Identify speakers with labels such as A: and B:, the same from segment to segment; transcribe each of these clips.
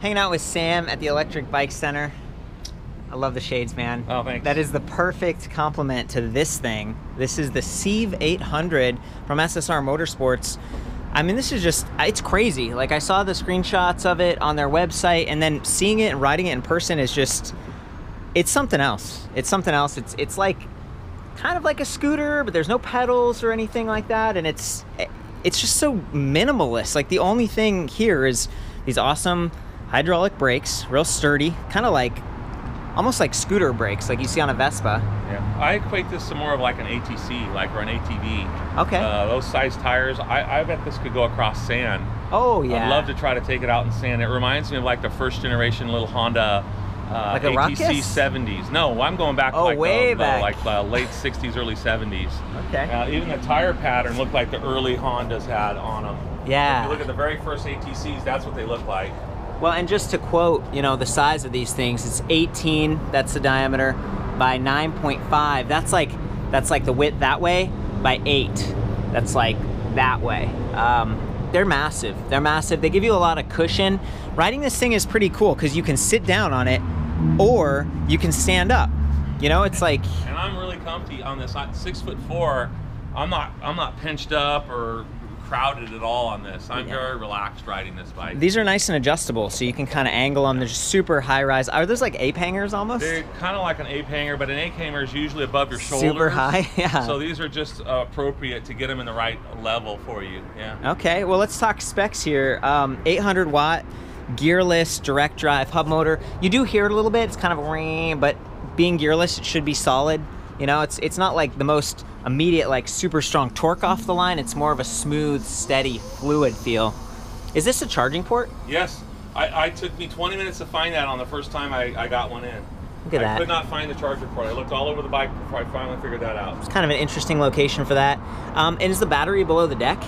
A: Hanging out with Sam at the Electric Bike Center. I love the shades, man.
B: Oh, thanks.
A: That is the perfect complement to this thing. This is the SEEV 800 from SSR Motorsports. I mean, this is just, it's crazy. Like, I saw the screenshots of it on their website, and then seeing it and riding it in person is just, it's something else. It's something else. It's, it's like, kind of like a scooter, but there's no pedals or anything like that, and it's, it's just so minimalist. Like, the only thing here is these awesome hydraulic brakes, real sturdy, kind of like almost like scooter brakes, like you see on a Vespa.
B: Yeah, I equate this to more of like an ATC, like or an ATV.
A: Okay.
B: Uh, those size tires, I, I bet this could go across sand.
A: Oh yeah.
B: I'd love to try to take it out in sand. It reminds me of like the first generation little Honda. Uh,
A: Like a
B: ATC
A: Ruckus?
B: 70s. No, I'm going back
A: Oh,
B: like
A: way
B: the, the, like the late 60s, early 70s.
A: Okay.
B: Uh, even the tire pattern looked like the early Hondas had on them.
A: Yeah.
B: If you look at the very first ATCs, that's what they look like.
A: Well, and just to quote, you know, the size of these things, it's 18, that's the diameter, by 9.5. That's like that's like the width that way by 8. That's like that way. Um, they're massive. They're massive. They give you a lot of cushion. Riding this thing is pretty cool because you can sit down on it or you can stand up. You know, it's like
B: and I'm really comfy on this. I'm six foot four. I'm not. I'm not pinched up or crowded at all on this. I'm
A: Yeah.
B: very relaxed riding this bike.
A: these are nice and adjustable, so you can kind of angle them. They're just super high rise. Are those like ape hangers almost?
B: They're kind of like an ape hanger, but an ape hanger is usually above your shoulder.
A: Super high, yeah.
B: So these are just uh, appropriate to get them in the right level for you. Yeah.
A: Okay, well, let's talk specs here. Um, 800 watt, gearless, direct drive hub motor. You do hear it a little bit. It's kind of a but being gearless, it should be solid. You know, it's it's not like the most immediate, like super strong torque off the line. It's more of a smooth, steady, fluid feel. Is this a charging port?
B: Yes. I, I took me 20 minutes to find that on the first time I, I got one in.
A: Look at
B: I
A: that.
B: could not find the charger port. I looked all over the bike before I finally figured that out.
A: It's kind of an interesting location for that. Um, and is the battery below the deck?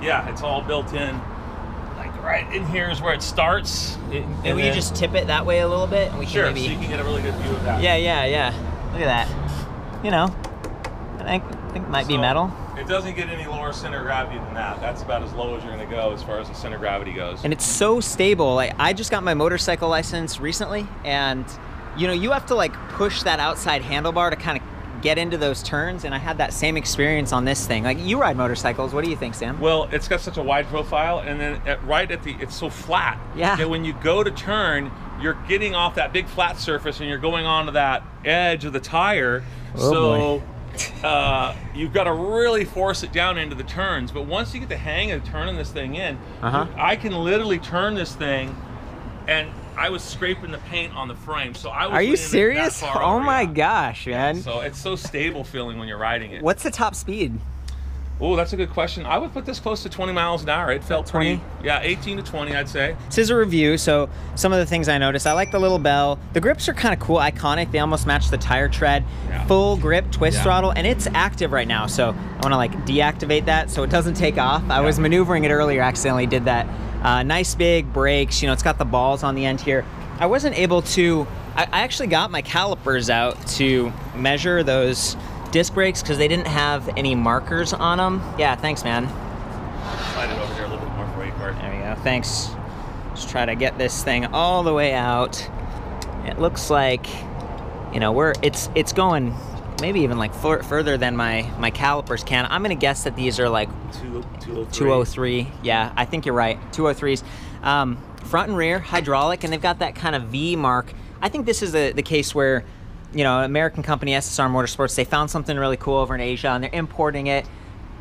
B: Yeah, it's all built in. Like right in here is where it starts. It-
A: And we just tip it that way a little bit, and we
B: Sure,
A: can maybe.
B: so you can get a really good view of that.
A: Yeah, yeah, yeah. Look at that. You know, I think, I think it might be metal.
B: It doesn't get any lower center of gravity than that. That's about as low as you're to go as far as the center of gravity goes.
A: And it's so stable. Like I just got my motorcycle license recently, and you know, you have to like push that outside handlebar to kind of get into those turns. And I had that same experience on this thing. Like you ride motorcycles. What do you think, Sam?
B: well, it's got such a wide profile, and then at, right at the, it's so flat.
A: Yeah.
B: That when you go to turn, you're getting off that big flat surface, and you're going onto that edge of the tire.
A: Oh,
B: so. Uh, you've got to really force it down into the turns, but once you get the hang of turning this thing in,
A: Uh-huh.
B: I can literally turn this thing, and I was scraping the paint on the frame. So I was.
A: Are you
B: leaning it that
A: serious? Oh my
B: yeah.
A: gosh, man.
B: So it's so stable feeling when you're riding it.
A: What's the top speed?
B: Oh, that's a good question. I would put this close to 20 miles an hour. It felt
A: 20?
B: pretty. Yeah, 18 to 20, I'd say.
A: This is a review, so some of the things I noticed. I like the little bell. The grips are kind of cool, iconic. They almost match the tire tread.
B: Yeah.
A: Full grip, twist
B: Yeah.
A: throttle, and it's active right now. So I want to like deactivate that so it doesn't take off. I was maneuvering it earlier, accidentally did that. Uh, nice big brakes. You know, it's got the balls on the end here. I wasn't able to. I, I actually got my calipers out to measure those disc brakes because they didn't have any markers on them. Yeah, thanks, man.
B: Slide it over here a little bit more for you, Court.
A: There we go. Thanks. Just try to get this thing all the way out. It looks like, you know, we're it's it's going maybe even like fur- further than my my calipers can. I'm gonna guess that these are like
B: Two, 203.
A: 203. Yeah, I think you're right. 203s. Um, front and rear hydraulic, and they've got that kind of V mark. I think this is the the case where, you know, American company SSR Motorsports they found something really cool over in Asia and they're importing it.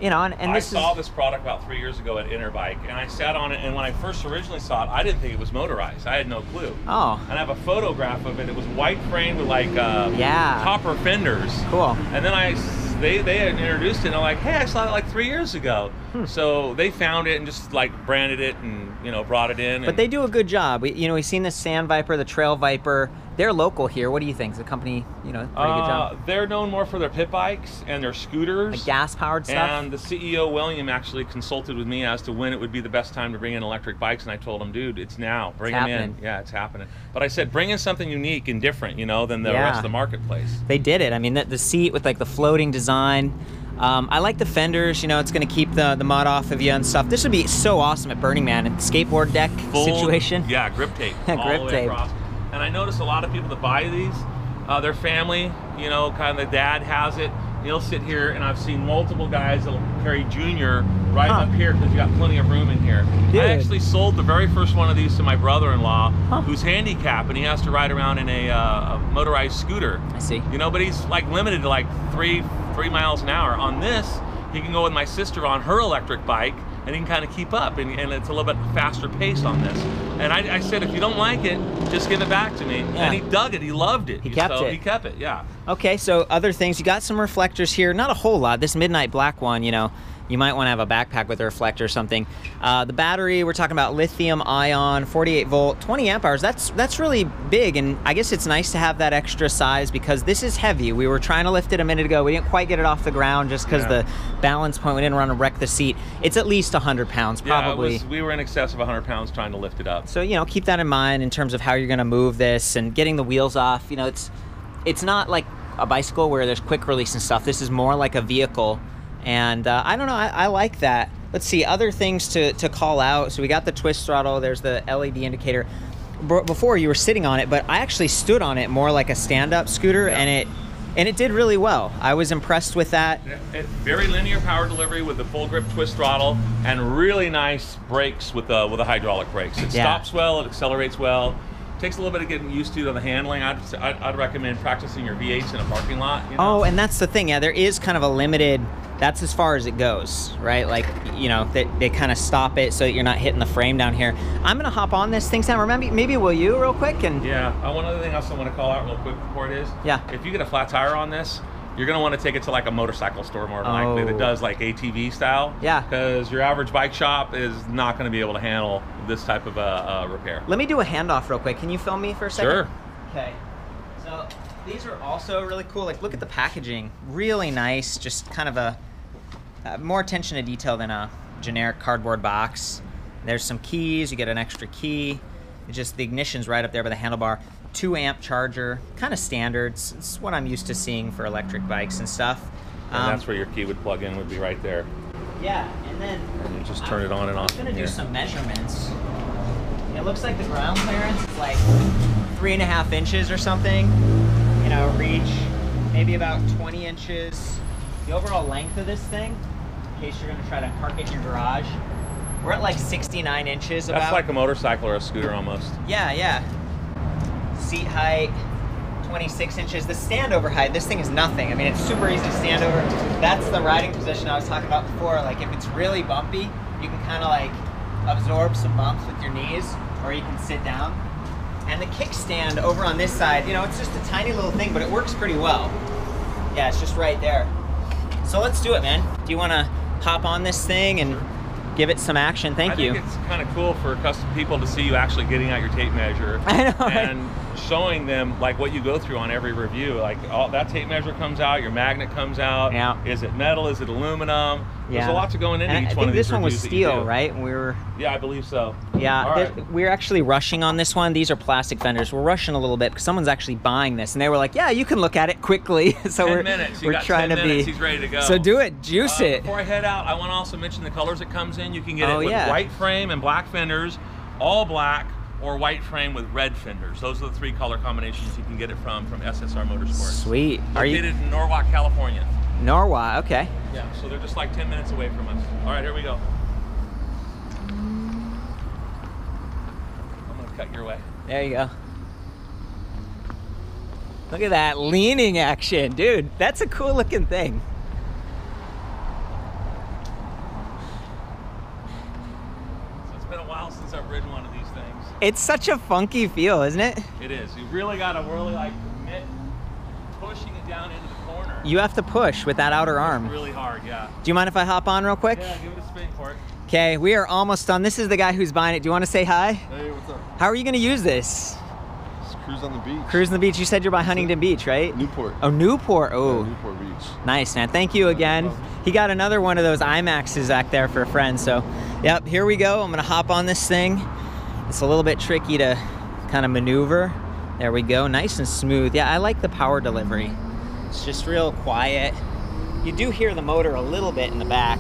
A: You know, and, and
B: I saw
A: is
B: this product about three years ago at Interbike, and I sat on it. And when I first originally saw it, I didn't think it was motorized. I had no clue.
A: oh
B: And I have a photograph of it. It was white framed with like uh,
A: Yeah.
B: copper fenders.
A: cool.
B: And then I, they they had introduced it, and I'm like, hey, I saw it like three years ago.
A: Hmm.
B: So they found it and just like branded it and you know brought it in.
A: But they do a good job. We, you know, we've seen the Sand Viper, the Trail Viper. They're local here. What do you think? Is the company, you know, pretty good
B: Uh,
A: job?
B: they're known more for their pit bikes and their scooters.
A: Like gas powered stuff.
B: And the CEO William actually consulted with me as to when it would be the best time to bring in electric bikes, and I told him, "Dude, it's now. Bring
A: It's
B: them
A: happening.
B: in. Yeah, it's happening." But I said, "Bring in something unique and different, you know, than the
A: Yeah.
B: rest of the marketplace."
A: they did it. I mean, the, the seat with like the floating design. Um, I like the fenders. You know, it's going to keep the, the mud off of you and stuff. This would be so awesome at Burning Man and skateboard deck
B: Full-
A: situation.
B: Yeah, grip tape.
A: Grip tape.
B: Across. And I notice a lot of people that buy these, uh, their family, you know, kind of the dad has it. He'll sit here, and I've seen multiple guys that'll carry Junior right
A: Huh.
B: up here because you got plenty of room in here.
A: Dude.
B: I actually sold the very first one of these to my brother-in-law,
A: Huh.
B: who's handicapped, and he has to ride around in a, uh, a motorized scooter.
A: I see.
B: You know, but he's like limited to like three three miles an hour. On this, he can go with my sister on her electric bike, and he can kind of keep up, and, and it's a little bit faster pace on this. And I, I said, if you don't like it, just give it back to me.
A: Yeah.
B: And he dug it. He loved it.
A: He kept
B: so
A: it.
B: He kept it. Yeah.
A: Okay, so other things. You got some reflectors here. Not a whole lot. This midnight black one, you know, you might want to have a backpack with a reflector or something. Uh, the battery, we're talking about lithium ion, 48 volt, 20 amp hours. That's that's really big, and I guess it's nice to have that extra size because this is heavy. We were trying to lift it a minute ago. We didn't quite get it off the ground just because
B: Yeah.
A: the balance point. We didn't want to wreck the seat. It's at least 100 pounds, probably.
B: Yeah, was- we were in excess of 100 pounds trying to lift it up.
A: So you know, keep that in mind in terms of how you're going to move this and getting the wheels off. You know, it's it's not like a bicycle where there's quick release and stuff. This is more like a vehicle, and uh, I don't know. I, I like that. Let's see other things to to call out. So we got the twist throttle. There's the LED indicator. B- before you were sitting on it, but I actually stood on it more like a stand-up scooter, and it and it did really well. I was impressed with that.
B: It, very linear power delivery with the full grip twist throttle and really nice brakes with the with the hydraulic brakes. It
A: Yeah.
B: stops well, it accelerates well. Takes a little bit of getting used to the handling. I'd, I'd, I'd recommend practicing your V8s in a parking lot. You know?
A: Oh, and that's the thing. Yeah, there is kind of a limited. That's as far as it goes, right? Like, you know, they, they kind of stop it so that you're not hitting the frame down here. I'm gonna hop on this thing, Sam. Remember, maybe will you real quick? And
B: Yeah. Uh, one other thing I want to call out real quick before it is.
A: Yeah.
B: If you get a flat tire on this, you're gonna want to take it to like a motorcycle store more than likely
A: Oh.
B: that does like ATV style.
A: Yeah.
B: Because your average bike shop is not going to be able to handle this type of uh, uh, repair.
A: let me do a handoff real quick. Can you film me for a second?
B: Sure.
A: Okay. So these are also really cool. Like, look at the packaging. Really nice. Just kind of a uh, more attention to detail than a generic cardboard box. There's some keys. You get an extra key. It's just the ignition's right up there by the handlebar. Two amp charger, kind of standard. It's, what I'm used to seeing for electric bikes and stuff.
B: And
A: Um,
B: that's where your key would plug in. Would be right there.
A: yeah, and then
B: And you just turn it on and off.
A: I'm
B: gonna
A: do some measurements. It looks like the ground clearance is like three and a half inches or something. You know, reach maybe about 20 inches. The overall length of this thing, in case you're gonna try to park it in your garage, we're at like 69 inches
B: That's like a motorcycle or a scooter almost.
A: yeah, yeah. Seat height, 26 inches. The standover height, this thing is nothing. I mean, it's super easy to stand over. That's the riding position I was talking about before. Like, if it's really bumpy, you can kind of like absorb some bumps with your knees, or you can sit down. And the kickstand over on this side, you know, it's just a tiny little thing, but it works pretty well. Yeah, it's just right there. So let's do it, man. Do you want to hop on this thing and give it some action? Thank
B: I
A: you.
B: think it's kind of cool for custom people to see you actually getting out your tape measure
A: know, right?
B: and showing them like what you go through on every review. Like all that tape measure comes out, your magnet comes out.
A: Yeah.
B: Is it metal? Is it aluminum?
A: Yeah.
B: There's a lot to go into
A: And
B: each
A: I
B: one of these I think
A: this one was
B: reviews that you
A: steel, right? We were
B: Yeah, I believe so.
A: Yeah,
B: right.
A: we're actually rushing on this one. These are plastic fenders. We're rushing a little bit because someone's actually buying this, and they were like, "Yeah, you can look at it quickly." so
B: 10
A: we're
B: minutes.
A: We're trying
B: 10
A: to
B: minutes.
A: be.
B: He's ready to go.
A: So do it, juice
B: Uh,
A: it.
B: Before I head out, I want to also mention the colors it comes in. You can get
A: Oh,
B: it with
A: yeah.
B: white frame and black fenders, all black, or white frame with red fenders. Those are the three color combinations you can get it from from SSR Motorsports.
A: Sweet. Are you
B: in Norwalk, California.
A: Norwalk? Okay.
B: Yeah, so they're just like 10 minutes away from us. All right, here we go. I'm gonna cut your way.
A: There you go. Look at that leaning action, dude. That's a cool looking thing.
B: So it's been a while since I've ridden one of these things.
A: It's such a funky feel, isn't it?
B: It is. You really gotta really like commit pushing it down into the corner.
A: You have to push with that outer arm. Do
B: Really hard, yeah.
A: Do you mind if I hop on real quick?
B: Yeah, give it a spin for it.
A: Okay, we are almost done. This is the guy who's buying it. Do you want to say hi?
C: Hey, what's up?
A: How are you going to use this?
C: Just cruise on the beach.
A: Cruise on the beach. You said you're by Huntington Beach, right?
C: Newport.
A: Oh, Newport.
C: Yeah,
A: Oh,
C: Newport Beach.
A: nice, man. Thank you again. He got another one of those IMAXs back there for a friend. So, yep, here we go. I'm gonna hop on this thing. It's a little bit tricky to kind of maneuver. There we go. Nice and smooth. Yeah, I like the power delivery. It's just real quiet. You do hear the motor a little bit in the back.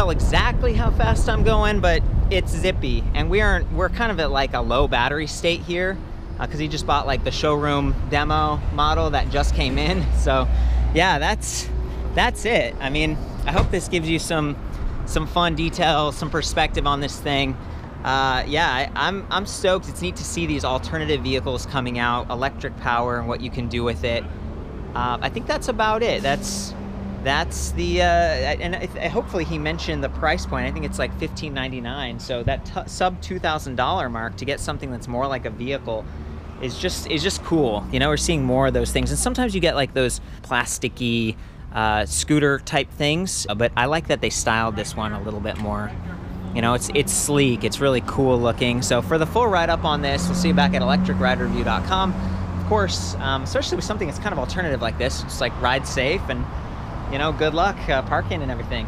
A: Tell exactly how fast I'm going, but it's zippy. And we aren't, we're kind of at like a low battery state here because he just bought like the showroom demo model that just came in. So yeah, that's, that's it. I mean, I hope this gives you some, some fun detail, some perspective on this thing. Uh, yeah, I, I'm, I'm stoked. It's neat to see these alternative vehicles coming out, electric power and what you can do with it. Uh, I think that's about it. That's that's the uh, and hopefully he mentioned the price point. I think it's like fifteen ninety nine. So that t- sub two thousand dollar mark to get something that's more like a vehicle is just is just cool. You know, we're seeing more of those things, and sometimes you get like those plasticky uh, scooter type things. But I like that they styled this one a little bit more. You know, it's it's sleek. It's really cool looking. So for the full write up on this, we'll see you back at electricridereview.com. Of course, um, especially with something that's kind of alternative like this, just like ride safe and you know, good luck uh, parking and everything.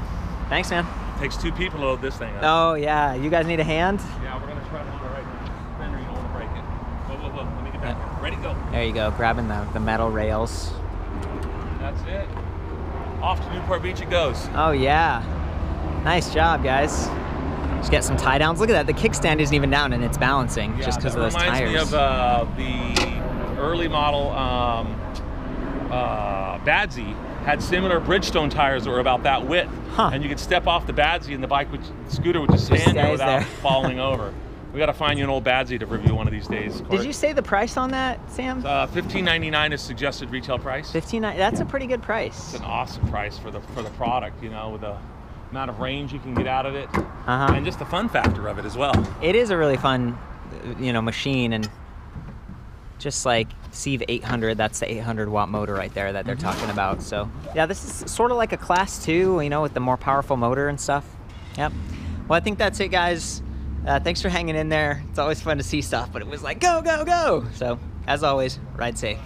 A: Thanks, man.
B: Takes two people to load this thing up.
A: Oh yeah, you guys need a hand?
B: Yeah, we're gonna try to load it right now. Fender, you don't want to break it. Whoa, whoa, whoa. Let me get back
A: Yeah.
B: here. Ready, go.
A: There you go, grabbing the, the metal rails.
B: That's it. Off to Newport Beach it goes.
A: Oh yeah, nice job, guys. Just get some tie downs. Look at that, the kickstand isn't even down and it's balancing just because of those tires.
B: reminds
A: tires.
B: me of uh, the early model um, uh, Badsy had similar Bridgestone tires that were about that width,
A: Huh.
B: and you could step off the Badsy and the bike, would, the scooter would just
A: Just
B: stand there without
A: there.
B: falling over. We got to find you an old Badsy to review one of these days.
A: Did you say the price on that, Sam?
B: Uh, Fifteen ninety nine is suggested retail price.
A: Fifteen. That's a pretty good price.
B: It's an awesome price for the for the product. You know, with the amount of range you can get out of it,
A: Uh-huh.
B: and just the fun factor of it as well.
A: It is a really fun, you know, machine and just like SEEV 800, that's the 800 watt motor right there that they're talking about. So yeah, this is sort of like a class two, you know, with the more powerful motor and stuff. Yep. Well, I think that's it, guys. Uh, thanks for hanging in there. It's always fun to see stuff, but it was like go, go, go. So as always, ride safe.